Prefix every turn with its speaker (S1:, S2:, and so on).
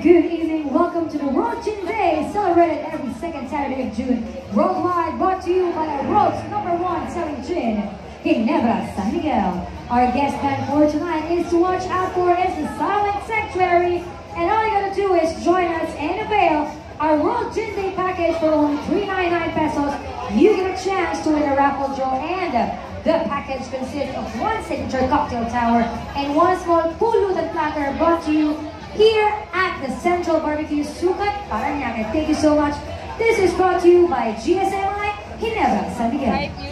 S1: good evening. Welcome to the World Gin Day, celebrated every second Saturday of June. Worldwide, brought to you by the world's number one selling gin, Ginebra San Miguel. Our guest band for tonight is to watch out for is the Silent Sanctuary. And all you gotta do is join us and avail our World Gin Day package for only 399 pesos. You get a chance to win a raffle draw and the package consists of one signature cocktail tower and one small pulutan platter brought to you here at the Central Barbecue Sucat Paranaque. Thank you so much. This is brought to you by GSMI Ginebra San Miguel.